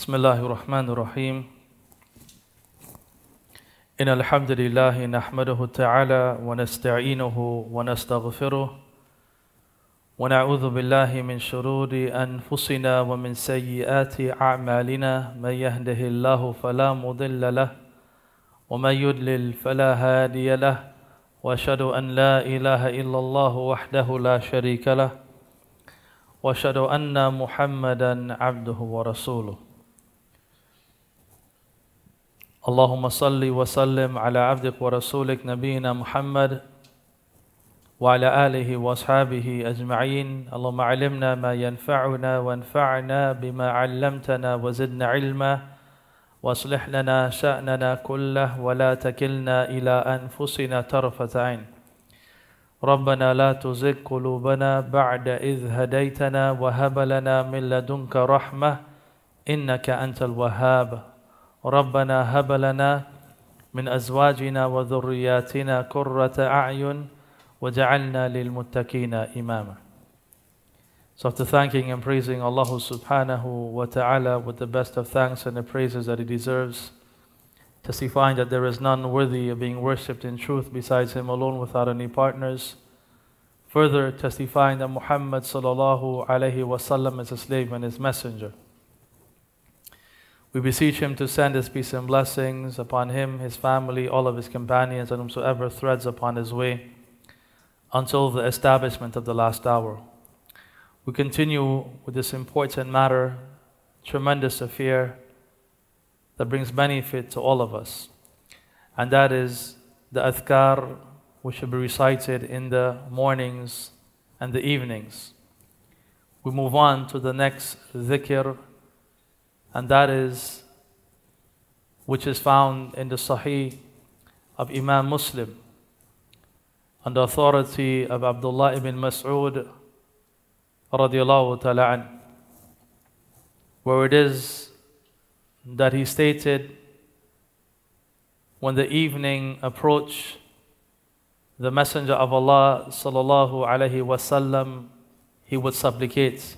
بسم الله الرحمن الرحيم. إن الحمد لله نحمده تعالى ونستعينه ونستغفره ونعوذ بالله من شرور أنفسنا ومن سيئات أعمالنا. من يهده الله فلا مضل له ومن يضلل فلا هادي له. وأشهد أن لا إله إلا الله وحده لا شريك له. وأشهد أن محمدا عبده ورسوله. اللهم صل وسلم على عبدك ورسولك نبينا محمد وعلى آله وأصحابه أجمعين. اللهم علمنا ما ينفعنا وانفعنا بما علمتنا وزدنا علما. وأصلح لنا شأننا كله ولا تكلنا إلى أنفسنا طرفة عين. ربنا لا تزغ قلوبنا بعد إذ هديتنا وهب لنا من لدنك رحمة إنك أنت الوهاب. ربنا هب لنا من أزواجنا وذرياتنا قرة أعين وجعلنا للمتقين إماما So after thanking and praising Allah subhanahu wa ta'ala with the best of thanks and the praises that He deserves, testifying that there is none worthy of being worshipped in truth besides Him alone without any partners, further testifying that Muhammad sallallahu alayhi wasallam is His slave and His messenger. We beseech Him to send His peace and blessings upon Him, His family, all of His companions, and whomsoever threads upon His way until the establishment of the last hour. We continue with this important matter, tremendous affair that brings benefit to all of us. And that is the adhkar which should be recited in the mornings and the evenings. We move on to the next dhikr, and that is which is found in the Sahih of Imam Muslim and the authority of Abdullah ibn Mas'ud radiallahu ta'ala an, where it is that he stated when the evening approached the messenger of Allah sallallahu alayhi wasallam he would supplicate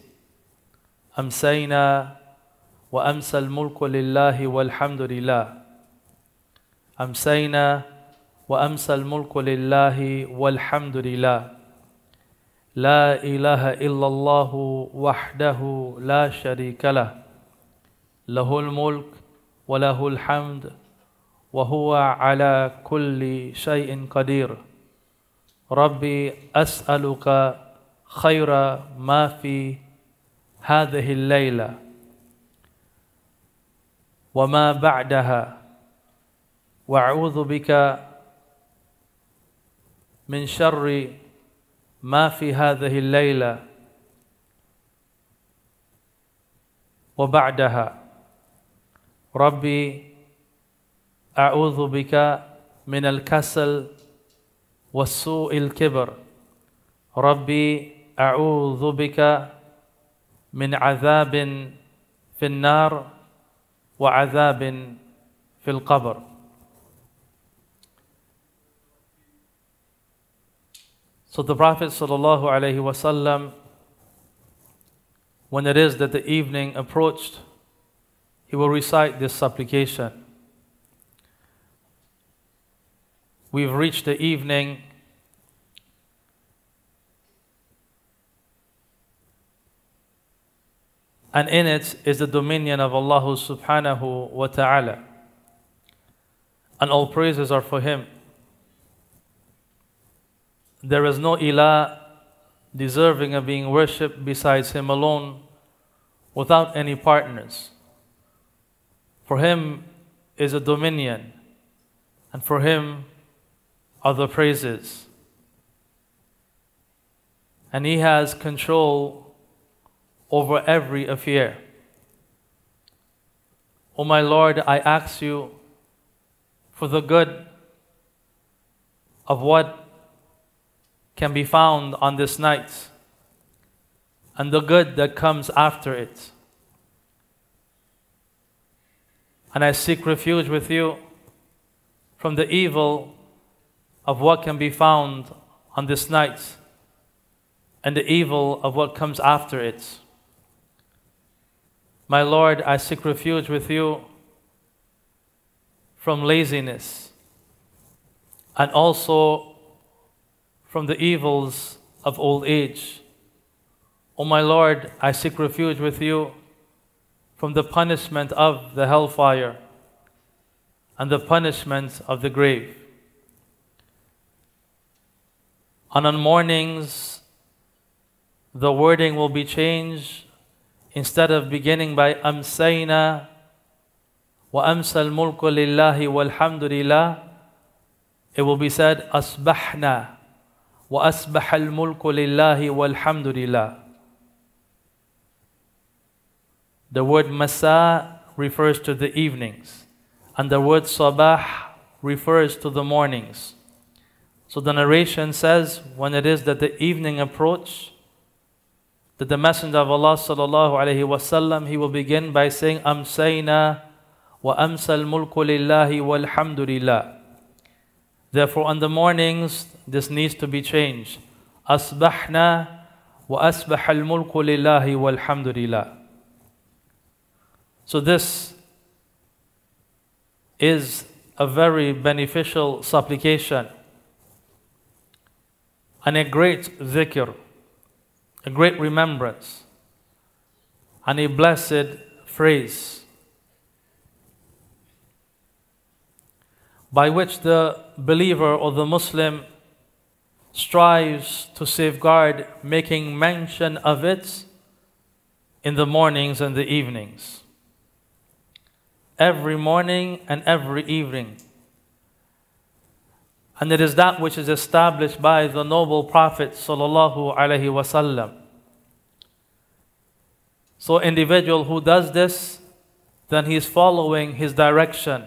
"Am amsayna وأمسى الملك لله والحمد لله. أمسينا وأمسى الملك لله والحمد لله. لا إله إلا الله وحده لا شريك له. له الملك وله الحمد وهو على كل شيء قدير. ربي أسألك خير ما في هذه الليلة. وما بعدها. وأعوذ بك من شر ما في هذه الليلة وبعدها. ربي أعوذ بك من الكسل والسوء الكبر. ربي أعوذ بك من عذاب في النار وعذاب في القبر So the Prophet ﷺ, when it is that the evening approached, he will recite this supplication. We've reached the evening. And in it is the dominion of Allah subhanahu wa ta'ala. And all praises are for Him. There is no ilah deserving of being worshipped besides Him alone without any partners. For Him is a dominion, and for Him are the praises. And He has control over every affair. O my Lord, I ask you for the good of what can be found on this night and the good that comes after it. And I seek refuge with you from the evil of what can be found on this night and the evil of what comes after it. My Lord, I seek refuge with you from laziness and also from the evils of old age. O my Lord, I seek refuge with you from the punishment of the hellfire and the punishment of the grave. And on mornings, the wording will be changed instead of beginning by Amsayna wa amsal mulku lillahi walhamdulillah, it will be said Asbahna wa asbah al mulku lillahi walhamdulillah. The word Masa refers to the evenings, and the word Sabah refers to the mornings. So the narration says, when it is that the evening approach, that the Messenger of Allah sallallahu alaihi wasallam he will begin by saying, Amsayna wa amsal mulku lillahi walhamdulillah. Therefore, on the mornings, this needs to be changed. Asbahna wa asbah al mulku lillahi walhamdulillah. So this is a very beneficial supplication and a great zikr, a great remembrance, and a blessed phrase by which the believer or the Muslim strives to safeguard making mention of it in the mornings and the evenings. Every morning and every evening. And it is that which is established by the noble Prophet sallallahu alaihi wasallam. So individual who does this, then he is following his direction,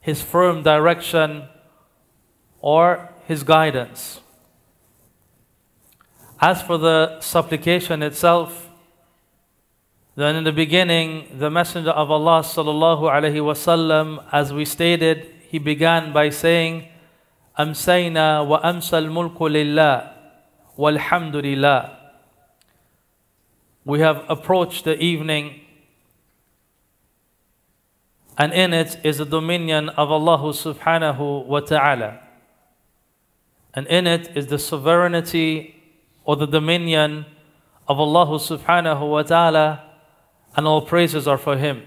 his firm direction, or his guidance. As for the supplication itself, then in the beginning, the Messenger of Allah sallallahu alaihi wasallam, as we stated, he began by saying, أمسينا وأمسى الملك لله والحمد لله We have approached the evening and in it is the dominion of Allah subhanahu wa ta'ala. And in it is the sovereignty or the dominion of Allah subhanahu wa ta'ala and all praises are for Him.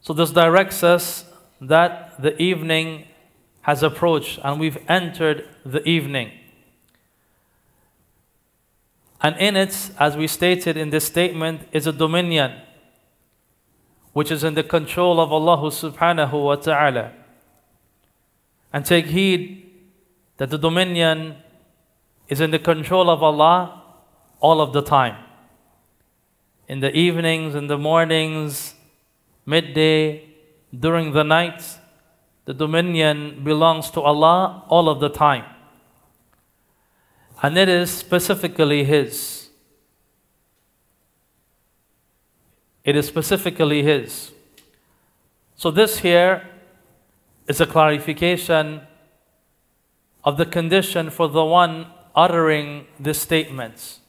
So this directs us that the evening has approached and we've entered the evening. And in it, as we stated in this statement, is a dominion which is in the control of Allah subhanahu wa ta'ala. And take heed that the dominion is in the control of Allah all of the time. In the evenings, in the mornings, midday, during the night, the dominion belongs to Allah all of the time. And it is specifically His. It is specifically His. So, this here is a clarification of the condition for the one uttering these statements.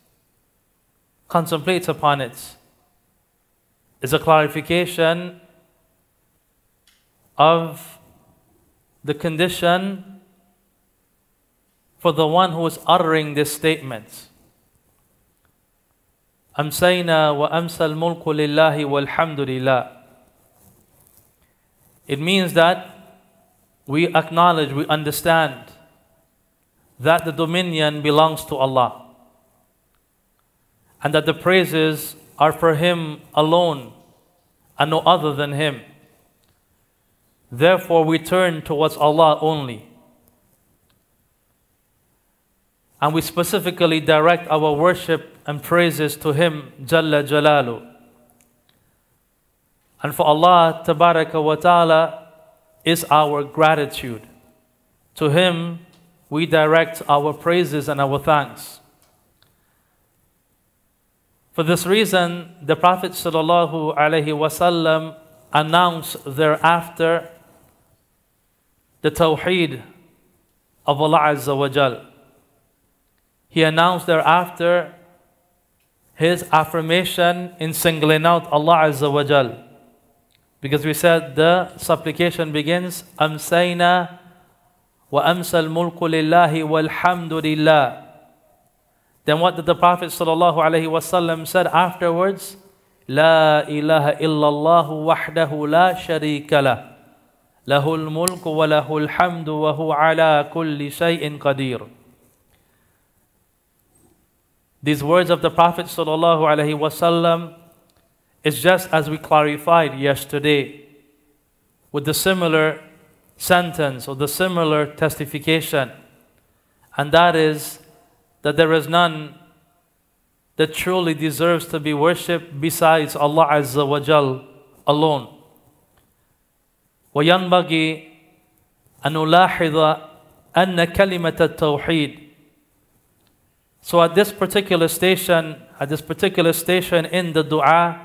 Contemplate upon it. It's a clarification of the condition for the one who is uttering this statement. أمسينا وأمسى الملك لله والحمد لله. It means that we acknowledge, we understand that the dominion belongs to Allah and that the praises are for Him alone and no other than Him. Therefore, we turn towards Allah only. And we specifically direct our worship and praises to Him, Jalla Jalalu. And for Allah, Tabaraka wa Ta'ala, is our gratitude. To Him, we direct our praises and our thanks. For this reason, the Prophet sallallahu alaihi wasallam announced thereafter the Tawheed of Allah Azza wa Jal. He announced thereafter his affirmation in singling out Allah Azza wa Jal. Because we said the supplication begins, Amsayna wa amsal mulku lillahi walhamdulillah. Then what did the Prophet sallallahu alaihi wasallam said afterwards? La ilaha illallah wahdahu la sharika lah. له الملك وله الحمد وهو على كل شيء قدير. These words of the Prophet sallallahu alaihi wasallam is just as we clarified yesterday with the similar sentence or the similar testification and that is that there is none that truly deserves to be worshipped besides Allah Azza wa Jal alone. وينبغي أن نلاحظ أن كلمة التوحيد so at this particular station, at this particular station in the dua,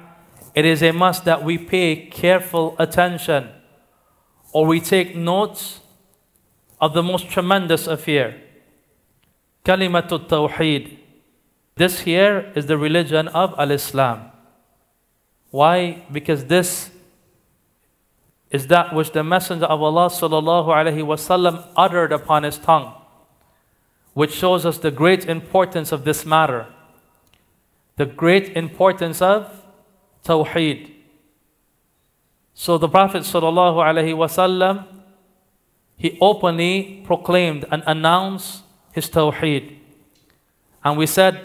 it is a must that we pay careful attention or we take notes of the most tremendous affair. Kalimatul Tawheed. This here is the religion of Al Islam. Why? Because this is that which the Messenger of Allah sallallahu alaihi wasallam uttered upon his tongue which shows us the great importance of this matter. The great importance of Tawheed. So the Prophet ﷺ, he openly proclaimed and announced his Tawheed. And we said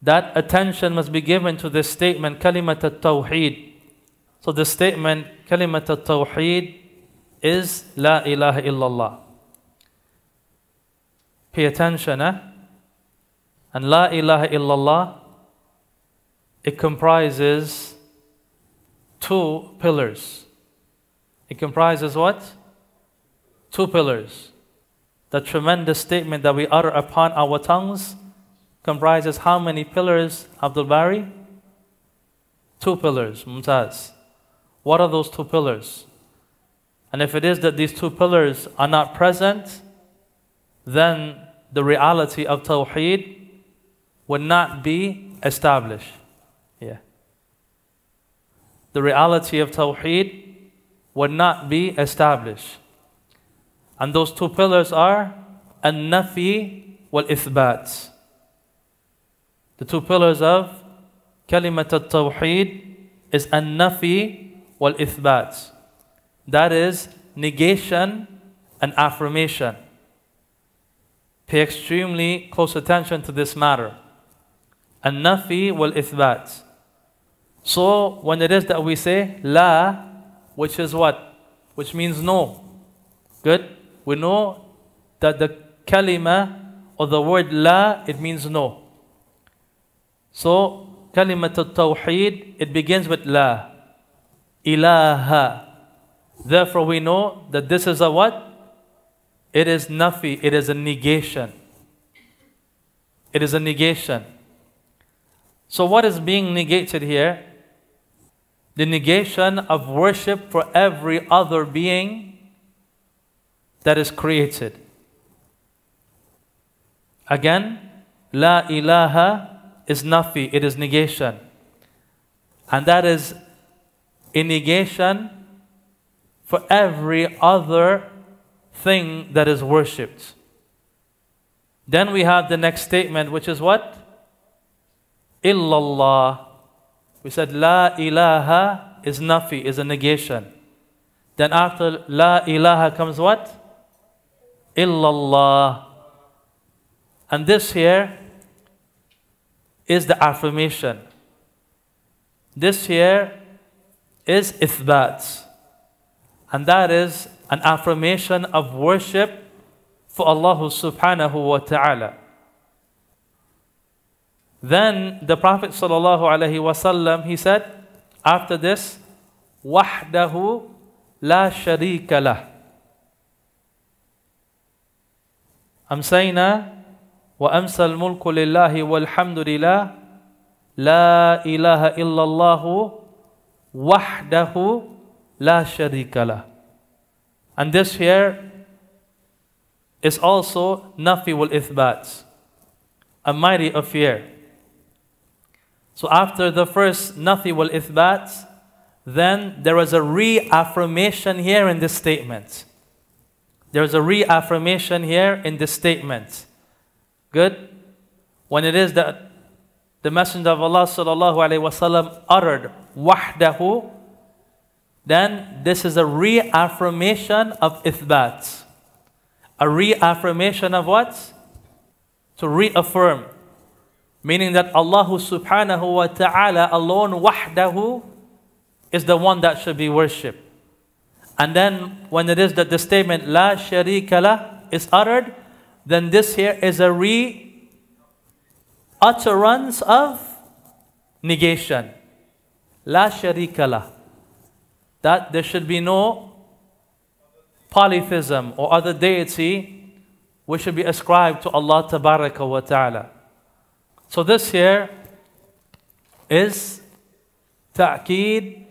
that attention must be given to this statement, Kalimat al-Tawheed. So the statement, Kalimat al-Tawheed, is La ilaha illallah. Pay attention, eh? And La ilaha illallah, it comprises two pillars. It comprises what? Two pillars. The tremendous statement that we utter upon our tongues comprises how many pillars, Abdul Bari? Two pillars, Mumtaz. What are those two pillars? And if it is that these two pillars are not present, then the reality of Tawheed would not be established. Yeah. The reality of Tawheed would not be established. And those two pillars are An-Nafi wal-Ithbat. The two pillars of Kalimat al-Tawheed is An-Nafi wal-Ithbat. That is negation and affirmation. Pay extremely close attention to this matter. And nafi wal-ithbat. So when it is that we say la, which is what? Which means no. Good? We know that the kalima or the word la, it means no. So kalimat al-tawheed, it begins with la. Ilaha. Therefore we know that this is a what? It is nafi, it is a negation. It is a negation. So, what is being negated here? The negation of worship for every other being that is created. Again, La ilaha is nafi, it is negation. And that is a negation for every other thing that is worshipped. Then we have the next statement, which is what? Illallah. We said La ilaha is nafi, is a negation. Then after La ilaha comes what? Illallah. And this here is the affirmation. This here is ithbat. And that is an affirmation of worship for Allah subhanahu wa ta'ala. Then the Prophet sallallahu alaihi wasallam he said after this wahdahu la sharika lah أمسينا وأمسى الملك لله والحمد لله لا إله إلا الله wahdahu la sharīkalah, And this here is also nafi wal ithbat, a mighty affair. So after the first nafi wal ithbat, then there is a reaffirmation here in this statement. There is a reaffirmation here in this statement. Good? When it is that the Messenger of Allah sallallahu alaihi wasallam uttered wahdahu, then this is a reaffirmation of ithbat. A reaffirmation of what? To reaffirm. Meaning that Allah subhanahu wa ta'ala alone wahdahu is the one that should be worshipped. And then when it is that the statement La sharika la is uttered, then this here is a re utterance of negation. La sharika la. That there should be no polytheism or other deity which should be ascribed to Allah tabaraka wa ta'ala. So this here is ta'keed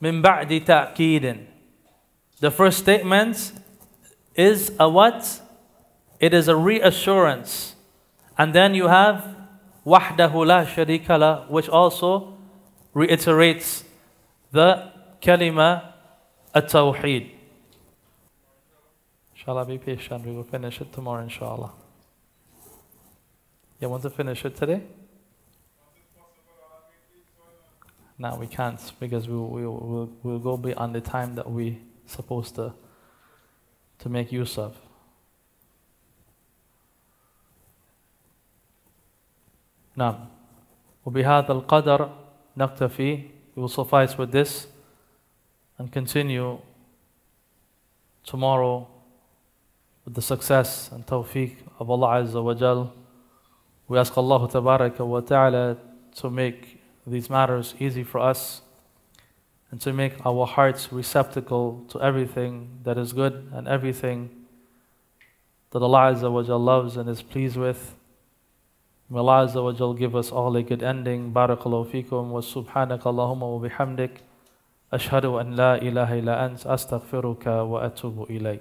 min ba'di ta'keedin. The first statement is a what? It is a reassurance. And then you have wahdahu la sharika la, which also reiterates the kalima at-tawheed. Inshallah, be patient. We will finish it tomorrow, inshallah. You want to finish it today? No, we can't because we we will we'll go beyond the time that we supposed to to make use of. نعم وبهذا القدر Naktafi, We will suffice with this and continue tomorrow with the success and tawfiq of Allah Azza wa Jal. We ask Allah wa Ta'ala to make these matters easy for us and to make our hearts receptacle to everything that is good and everything that Allah Azza wa Jal loves and is pleased with. May Allah Azza wa Jal give us all a good ending. Barakallahu fikum wa subhanaka Allahumma wa bihamdik. Ashhadu an la ilaha illa ant astaghfiruka wa atubu ilayk.